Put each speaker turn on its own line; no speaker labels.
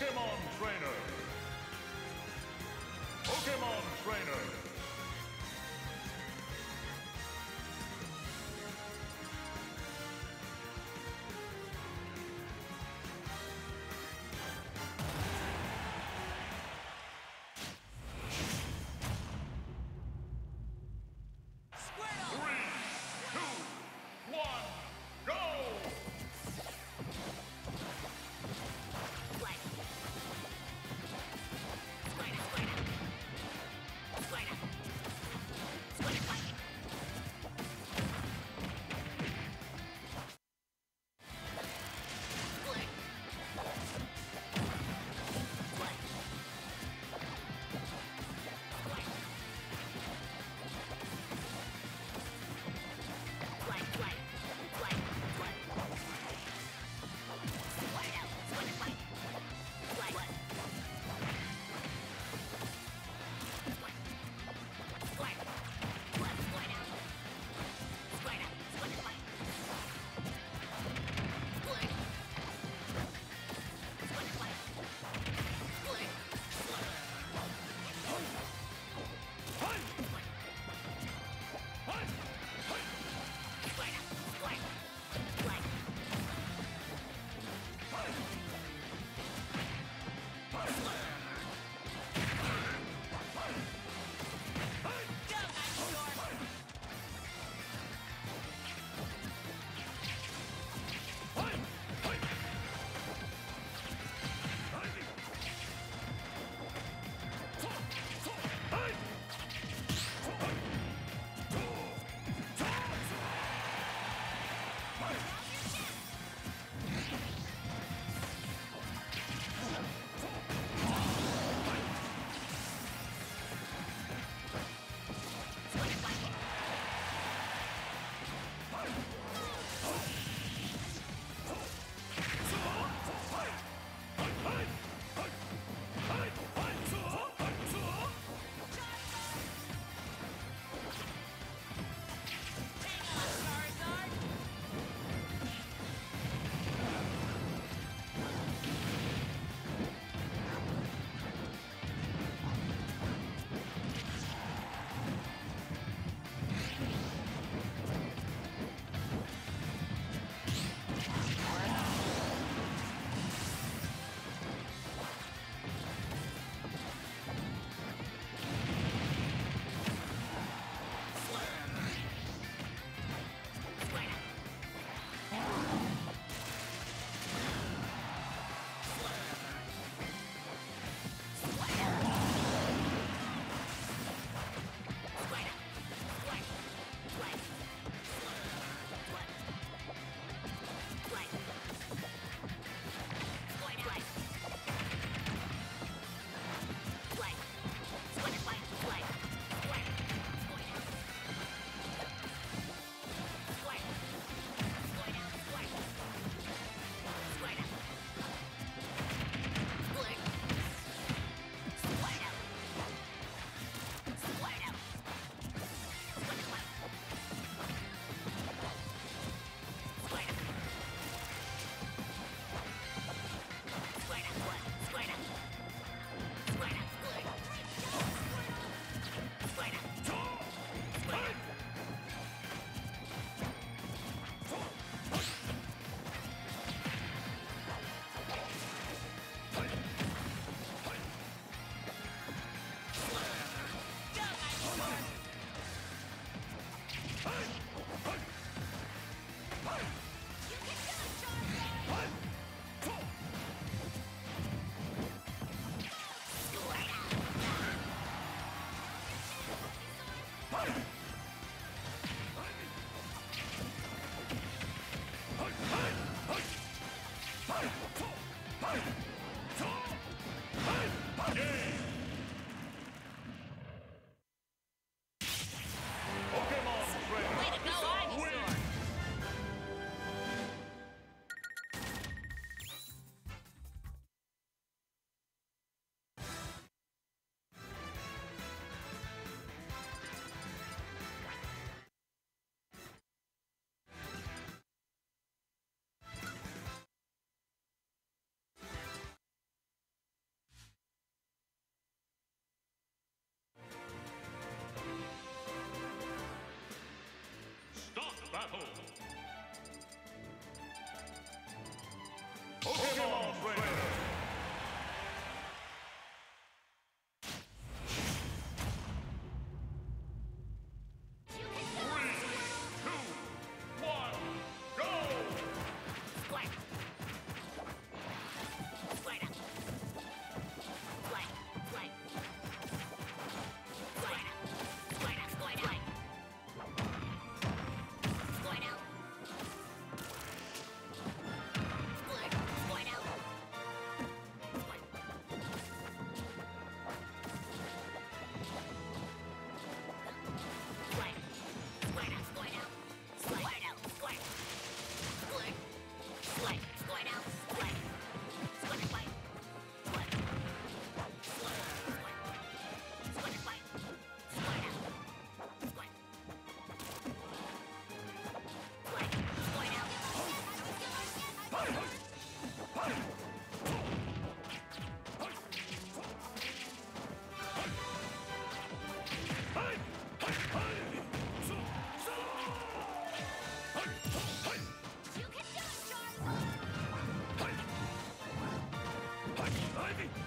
Pokemon Trainer. Pokemon Trainer.
Fight!
Ivy!